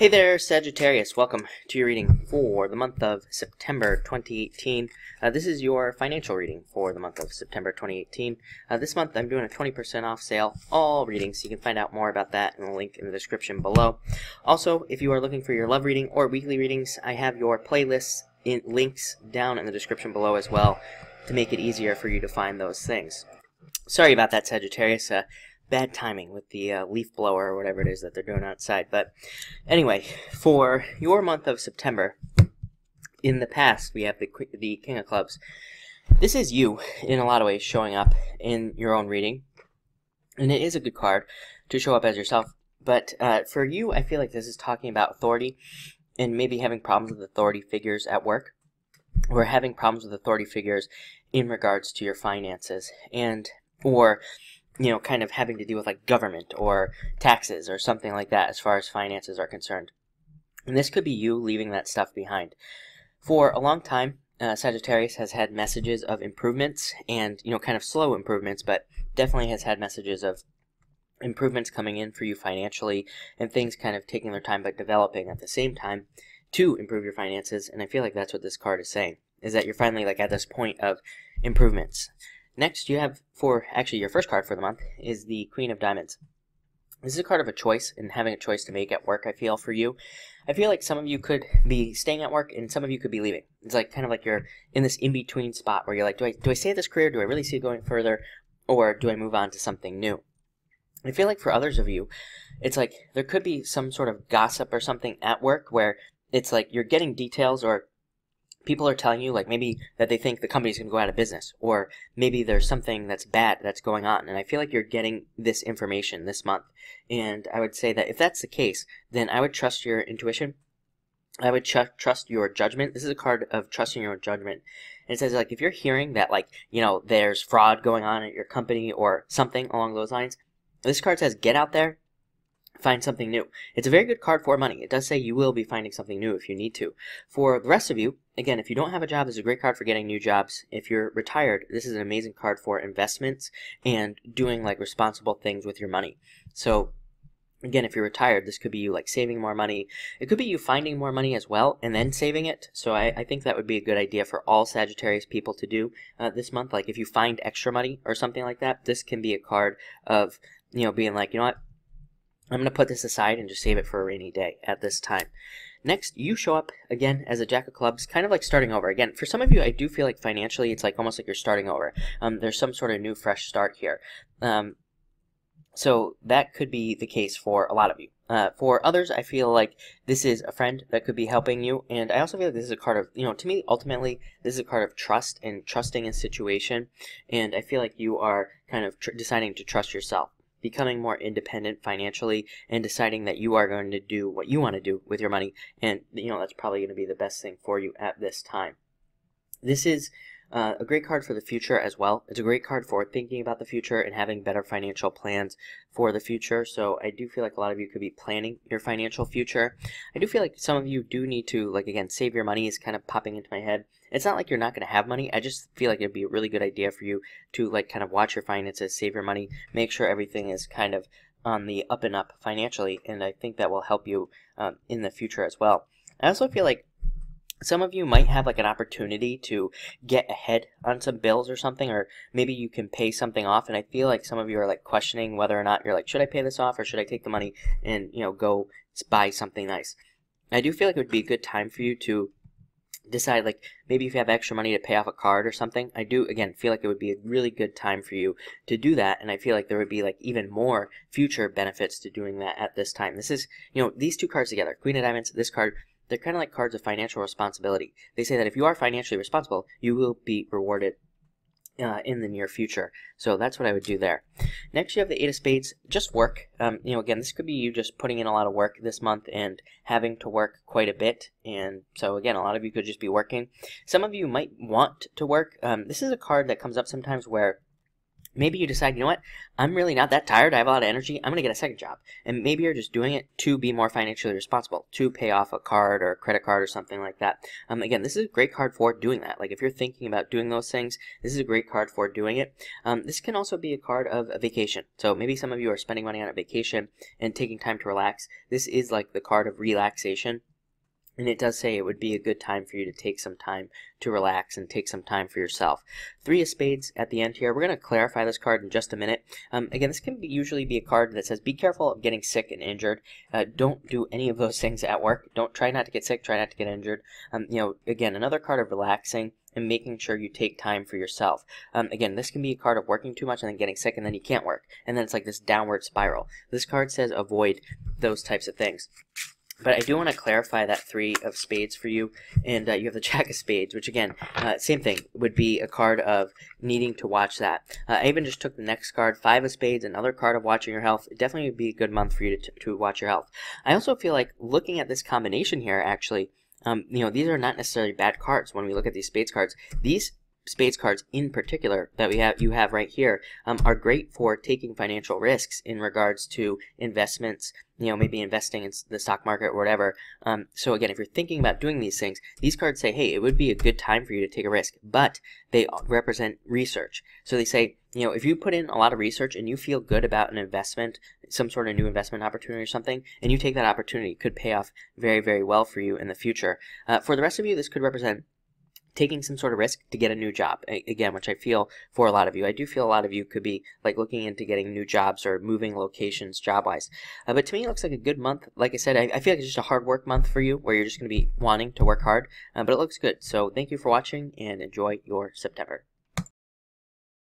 Hey there, Sagittarius. Welcome to your reading for the month of September 2018. Uh, this is your financial reading for the month of September 2018. Uh, this month I'm doing a 20% off sale, all readings. You can find out more about that in the link in the description below. Also, if you are looking for your love reading or weekly readings, I have your playlists in links down in the description below as well to make it easier for you to find those things. Sorry about that, Sagittarius. Uh, bad timing with the uh, leaf blower or whatever it is that they're doing outside. But anyway, for your month of September, in the past we have the the King of Clubs. This is you in a lot of ways showing up in your own reading, and it is a good card to show up as yourself. But uh, for you, I feel like this is talking about authority and maybe having problems with authority figures at work, or having problems with authority figures in regards to your finances, and or you know, kind of having to deal with like government or taxes or something like that as far as finances are concerned. And this could be you leaving that stuff behind. For a long time, uh, Sagittarius has had messages of improvements and, you know, kind of slow improvements, but definitely has had messages of improvements coming in for you financially and things kind of taking their time but developing at the same time to improve your finances. And I feel like that's what this card is saying, is that you're finally like at this point of improvements. Next, you have for actually your first card for the month is the Queen of Diamonds. This is a card of a choice and having a choice to make at work, I feel, for you. I feel like some of you could be staying at work and some of you could be leaving. It's like kind of like you're in this in-between spot where you're like, do I, do I stay at this career? Do I really see it going further? Or do I move on to something new? I feel like for others of you, it's like there could be some sort of gossip or something at work where it's like you're getting details or people are telling you like maybe that they think the company's going to go out of business or maybe there's something that's bad that's going on and i feel like you're getting this information this month. And i would say that if that's the case then i would trust your intuition. I would tr- trust your judgment. This is a card of trusting your judgment. And it says like if you're hearing that like you know there's fraud going on at your company or something along those lines this card says get out there find something new. It's a very good card for money. It does say you will be finding something new if you need to. For the rest of you, again, if you don't have a job, this is a great card for getting new jobs. If you're retired, this is an amazing card for investments and doing like responsible things with your money. So Again, if you're retired, this could be you like saving more money. It could be you finding more money as well and then saving it. So I, I think that would be a good idea for all Sagittarius people to do uh, this month. Like if you find extra money or something like that, this can be a card of, you know, being like, you know what, I'm going to put this aside and just save it for a rainy day at this time. Next, you show up again as a Jack of Clubs, kind of like starting over. Again, for some of you, I do feel like financially, it's like almost like you're starting over. Um, there's some sort of new, fresh start here. Um, so that could be the case for a lot of you. Uh, for others, I feel like this is a friend that could be helping you, and I also feel like this is a card of, you know, to me, ultimately, this is a card of trust and trusting a situation, and I feel like you are kind of deciding to trust yourself becoming more independent financially and deciding that you are going to do what you want to do with your money. And you know that's probably going to be the best thing for you at this time. This is uh, a great card for the future as well. It's a great card for thinking about the future and having better financial plans for the future. So I do feel like a lot of you could be planning your financial future. I do feel like some of you do need to, like again, save your money is kind of popping into my head. It's not like you're not going to have money. I just feel like it'd be a really good idea for you to like kind of watch your finances, save your money, make sure everything is kind of on the up and up financially. And I think that will help you um, in the future as well. I also feel like some of you might have like an opportunity to get ahead on some bills or something or maybe you can pay something off and i feel like some of you are like questioning whether or not you're like should i pay this off or should i take the money and you know go buy something nice? I do feel like it would be a good time for you to decide like maybe if you have extra money to pay off a card or something i do again feel like it would be a really good time for you to do that and i feel like there would be like even more future benefits to doing that at this time. This is you know these two cards together queen of diamonds this card they're kind of like cards of financial responsibility. They say that if you are financially responsible, you will be rewarded uh, in the near future. So that's what I would do there. Next, you have the Eight of Spades, just work. Um, you know, again, this could be you just putting in a lot of work this month and having to work quite a bit. And so, again, a lot of you could just be working. Some of you might want to work. Um, this is a card that comes up sometimes where maybe you decide, you know what, I'm really not that tired. I have a lot of energy. I'm going to get a second job. And maybe you're just doing it to be more financially responsible, to pay off a card or a credit card or something like that. Um, again, this is a great card for doing that. Like if you're thinking about doing those things, this is a great card for doing it. Um, this can also be a card of a vacation. So maybe some of you are spending money on a vacation and taking time to relax. This is like the card of relaxation. And it does say it would be a good time for you to take some time to relax and take some time for yourself. Three of spades at the end here. We're going to clarify this card in just a minute. Um, again, this can be, usually be a card that says be careful of getting sick and injured. Uh, don't do any of those things at work. Don't try not to get sick. Try not to get injured. Um, you know, again, another card of relaxing and making sure you take time for yourself. Um, again, this can be a card of working too much and then getting sick and then you can't work. And then it's like this downward spiral. This card says avoid those types of things. But I do want to clarify that three of spades for you, and uh, you have the jack of spades, which again, uh, same thing, would be a card of needing to watch that. Uh, I even just took the next card, five of spades, another card of watching your health. It definitely would be a good month for you to, to watch your health. I also feel like looking at this combination here, actually, um, you know, these are not necessarily bad cards when we look at these spades cards. These spades cards in particular that we have you have right here um, are great for taking financial risks in regards to investments you know maybe investing in the stock market or whatever. Um, so again if you're thinking about doing these things these cards say hey it would be a good time for you to take a risk but they represent research. So they say you know if you put in a lot of research and you feel good about an investment some sort of new investment opportunity or something and you take that opportunity it could pay off very very well for you in the future. Uh, for the rest of you this could represent taking some sort of risk to get a new job again which i feel for a lot of you. I do feel a lot of you could be like looking into getting new jobs or moving locations job wise uh, but to me it looks like a good month. Like i said I, I, feel like it's just a hard work month for you where you're just going to be wanting to work hard uh, but it looks good. So thank you for watching and enjoy your september